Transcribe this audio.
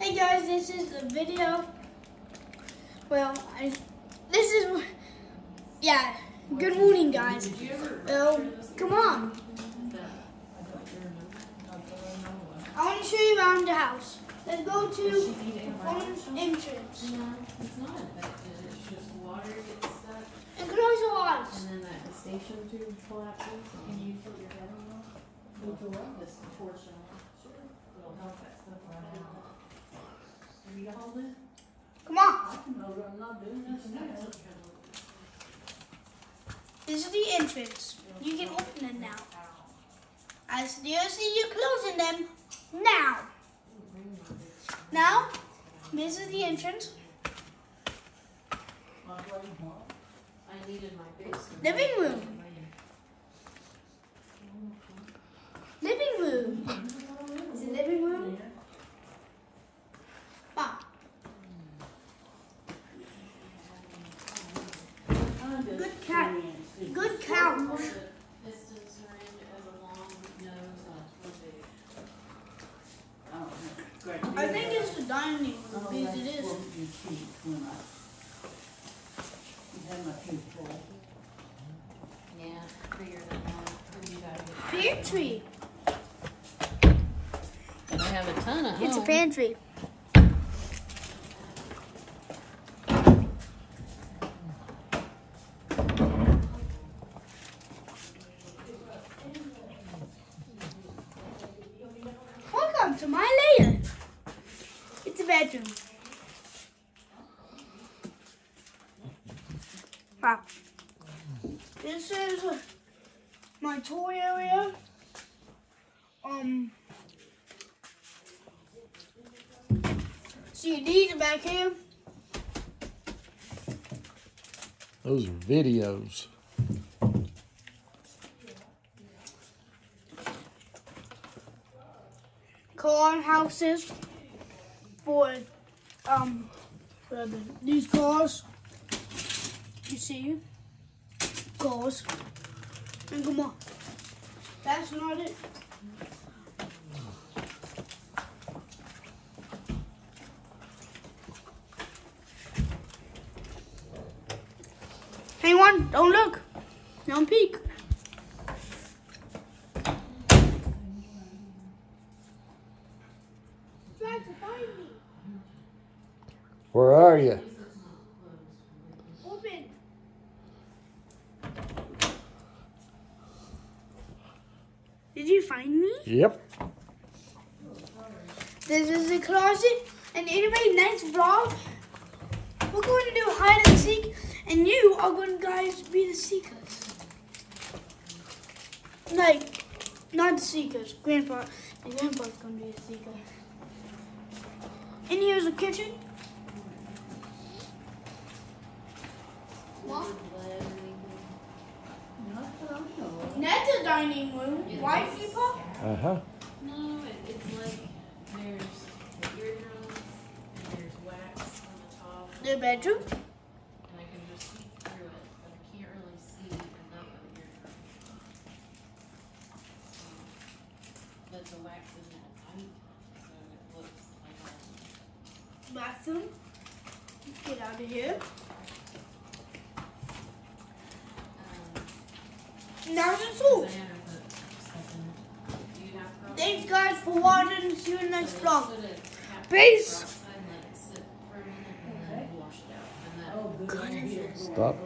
Hey guys, this is the video. Well, I, this is, yeah, good morning guys. Well, come on. I want to show you around the house. Let's go to the entrance. No, it's not it's just water And and then tube collapses. Can you put your head on what? This. It'll help that stuff run out. Are you hold it? Come on. No, I'm not doing this. This is the entrance. You can open it now. As you see, you're closing them now. Now, this is the entrance. I needed my basement. Living room. Living room. Is it living room? Mom. Good cat. Good couch. The piston syringe has a long nose on it. I think it's the dining room because it is. Yeah, figured it out. Who you gotta get- Pantry. And I have a ton of It's a pantry. To my layer. It's a bedroom. Wow. This is my toy area. Um. CDs are back here. Those are videos. Car houses for um these cars. You see cars. And come on. That's not it. Hang on, don't look. Don't peek. Tried to find me. Where are you? Open. Did you find me? Yep. This is the closet. And anyway, next vlog, we're going to do hide and seek, and you are going to guys be the seekers. Like, not the seekers. Grandpa, and Grandpa's going to be the seeker. And here's the kitchen. That's a dining room. White people. Uh huh. No, it, it's like there's the eardrum and there's wax on the top, The bedroom. and I can just see through it, but I can't really see enough of the eardrum. Um, But the wax isn't tight, so it looks like a bathroom. Let's get out of here. 92. Thanks guys for watching. See you next vlog. Peace. Stop.